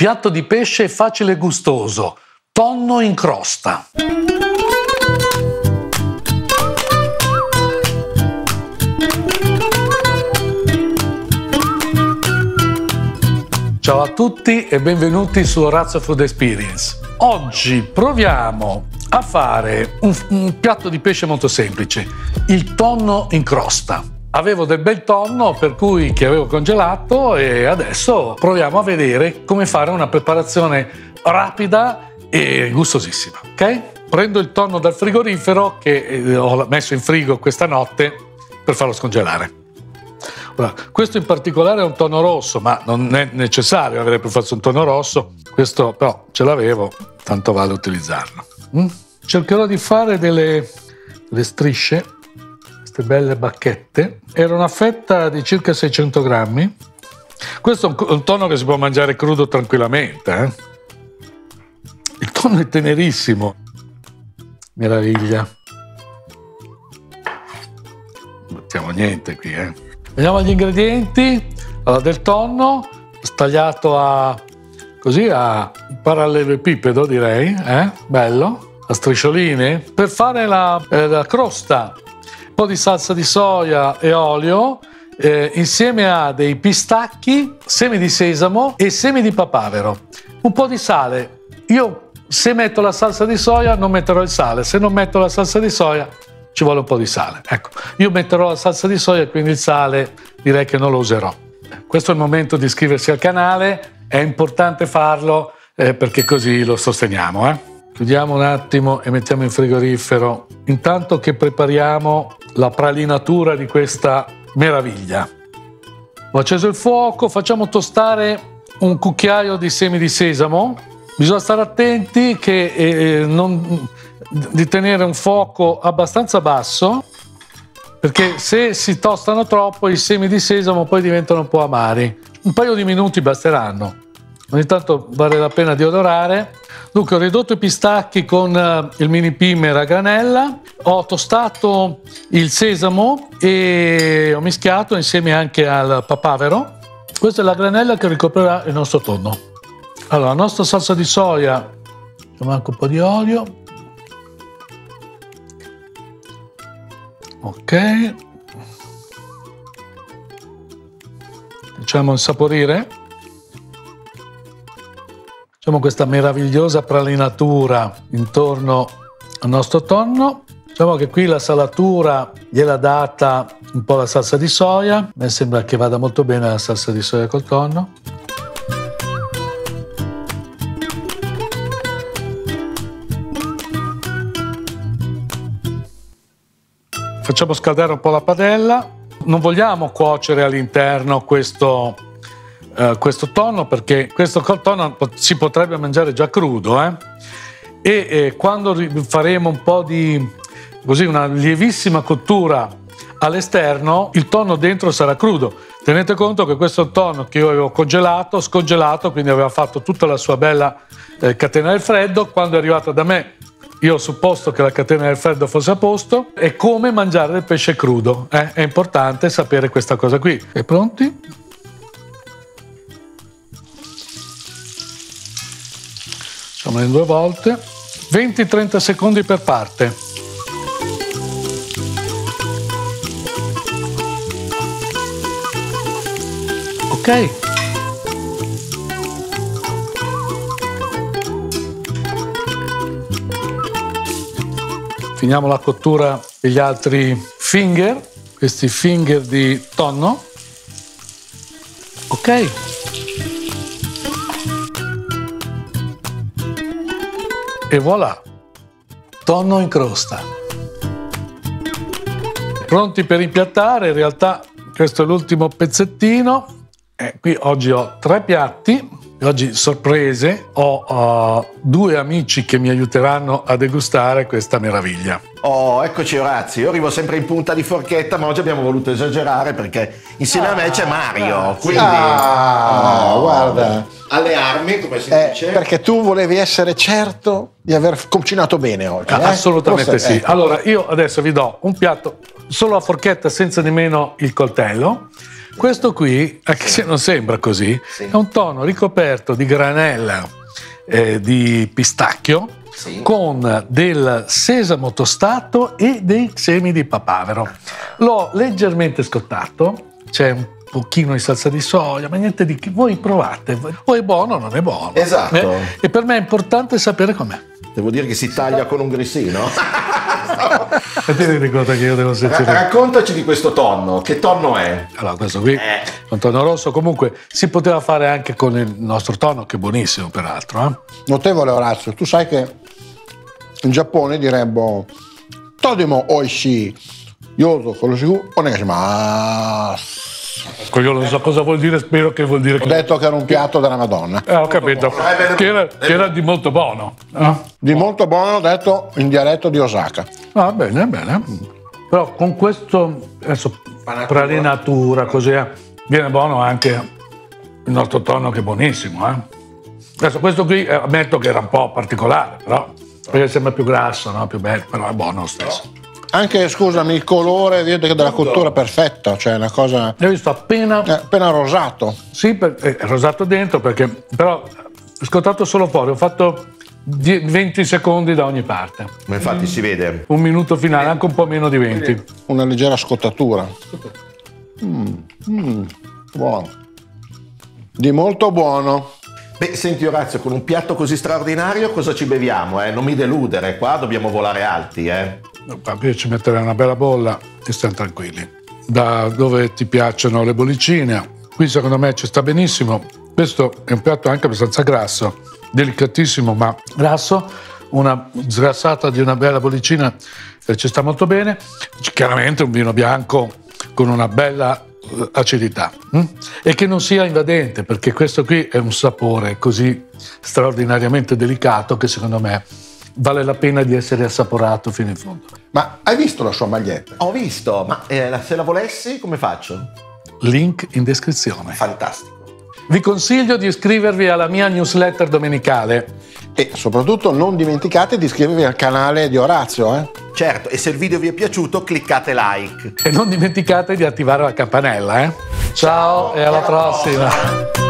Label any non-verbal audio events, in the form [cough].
Piatto di pesce facile e gustoso, tonno in crosta. Ciao a tutti e benvenuti su Orazio Food Experience. Oggi proviamo a fare un, un, piatto di pesce molto semplice, il tonno in crosta. Avevo del bel tonno per cui che avevo congelato e adesso proviamo a vedere come fare una preparazione rapida e gustosissima, ok? Prendo il tonno dal frigorifero che eh, ho messo in frigo questa notte per farlo scongelare. Ora, questo in particolare è un tono rosso, ma non è necessario avere per forza un tono rosso. Questo però ce l'avevo, tanto vale utilizzarlo. Mm? Cercherò di fare delle, delle strisce, queste belle bacchette. Era una fetta di circa 600 grammi. Questo è un, tono che si può mangiare crudo tranquillamente. Eh? Il tono è tenerissimo. Meraviglia. Non mettiamo niente qui, eh. Vediamo gli ingredienti. Allora, del tonno tagliato a così a parallelepipedo direi, eh? bello, a striscioline. Per fare la, eh, la, crosta, po' di salsa di soia e olio, eh, insieme a dei pistacchi, semi di sesamo e semi di papavero. Un po' di sale. Io se metto la salsa di soia non metterò il sale, se non metto la salsa di soia ci vuole un po' di sale. Ecco, io metterò la salsa di soia, quindi il sale direi che non lo userò. Questo è il momento di iscriversi al canale, è importante farlo eh, perché così lo sosteniamo. Eh. Chiudiamo un attimo e mettiamo in frigorifero intanto che prepariamo la pralinatura di questa meraviglia. Ho acceso il fuoco, facciamo tostare un cucchiaio di semi di sesamo. Bisogna stare attenti che eh, non, di tenere un fuoco abbastanza basso perché se si tostano troppo i semi di sesamo poi diventano un po' amari. Un paio di minuti basteranno. Ogni tanto vale la pena di odorare. Dunque ho ridotto i pistacchi con uh, il mini pimer a granella, ho tostato il sesamo e ho mischiato insieme anche al papavero. Questa è la granella che ricoprirà il nostro tonno. Allora, la nostra salsa di soia, facciamo anche un po' di olio, ok facciamo insaporire facciamo questa meravigliosa pralinatura intorno al nostro tonno. Diciamo che qui la salatura gliela data un po' la salsa di soia. A me sembra che vada molto bene la salsa di soia col tonno. Facciamo scaldare un po' la padella. Non vogliamo cuocere all'interno questo, eh, questo tonno perché questo tonno si potrebbe mangiare già crudo. Eh? E eh, quando faremo un po' di così una lievissima cottura all'esterno, il tonno dentro sarà crudo. Tenete conto che questo tonno che io avevo congelato, scongelato, quindi aveva fatto tutta la sua bella eh, catena del freddo, quando è arrivato da me io ho supposto che la catena del freddo fosse a posto. È come mangiare del pesce crudo. Eh? È importante sapere questa cosa qui. E pronti? Facciamo in due volte. 20-30 secondi per parte. Ok. Finiamo la cottura degli altri finger, questi finger di tonno. Ok. E voilà, tonno in crosta. Pronti per impiattare, in realtà questo è l'ultimo pezzettino. Eh, qui oggi ho tre piatti Oggi sorprese, ho uh, due amici che mi aiuteranno a degustare questa meraviglia. Oh, eccoci Orazio, io arrivo sempre in punta di forchetta, ma oggi abbiamo voluto esagerare perché insieme ah, a me c'è Mario. Quindi, ah, oh, guarda. Alle armi, come si eh, dice. Perché tu volevi essere certo di aver cucinato bene oggi. Ah, eh? Assolutamente Forse, sì. Eh. Allora, io adesso vi do un piatto solo a forchetta senza nemmeno il coltello Questo qui, anche se non sembra così, Sì. è un tonno ricoperto di granella eh, di pistacchio Sì. con del sesamo tostato e dei semi di papavero. L'ho leggermente scottato, c'è un pochino di salsa di soia, ma niente di che. Voi provate, o è buono o non è buono. Esatto. Eh, E per me è importante sapere com'è. Devo dire che si taglia con un grissino. [laughs] E ti rendi conto che io devo sentire... raccontaci di questo tonno. Che tonno è? Allora, questo qui è un tonno rosso, comunque si poteva fare anche con il nostro tonno, che è buonissimo peraltro. eh. Notevole Orazio, tu sai che in Giappone direbbero Todimo oishi yoso koroshiku onegashimasu. Io non so cosa vuol dire, spero che vuol dire Ho che... detto che era un piatto della Madonna. Eh, ho capito. Eh, che era, che era di molto buono. eh. Di molto buono, ho detto in dialetto di Osaka. Ah, bene, bene. Però con questo, adesso, pralinatura, così, eh, viene buono anche il nostro tonno che è buonissimo. eh. Adesso questo qui, eh, ammetto che era un po' particolare, però, perché sembra più grasso, no? più bello, però è buono lo stesso. Anche, scusami, il colore, della cottura è perfetta, cioè una cosa... Io ho visto appena È appena rosato. Sì, per- eh, è rosato dentro perché però scottato solo fuori, ho fatto die- 20 secondi da ogni parte. Ma infatti si vede. Un minuto finale, anche un po' meno di 20. Una leggera scottatura. Mm, mm, buono. Di molto buono. Beh, senti Orazio, con un piatto così straordinario cosa ci beviamo? Eh? Non mi deludere, qua dobbiamo volare alti, eh? Io ci metterei una bella bolla e stiamo tranquilli. Da dove ti piacciono le bollicine, qui secondo me ci sta benissimo. Questo è un piatto anche abbastanza grasso, delicatissimo ma grasso. Una sgrassata di una bella bollicina eh, ci sta molto bene. Chiaramente un vino bianco con una bella eh, acidità hm? e che non sia invadente perché questo qui è un sapore così straordinariamente delicato che secondo me vale la pena di essere assaporato fino in fondo. Ma hai visto la sua maglietta? Ho visto, ma eh, se la volessi come faccio? Link in descrizione. Fantastico. Vi consiglio di iscrivervi alla mia newsletter domenicale. E soprattutto non dimenticate di iscrivervi al canale di Orazio, eh? Certo, e se il video vi è piaciuto cliccate like. E non dimenticate di attivare la campanella. eh. Ciao e alla prossima.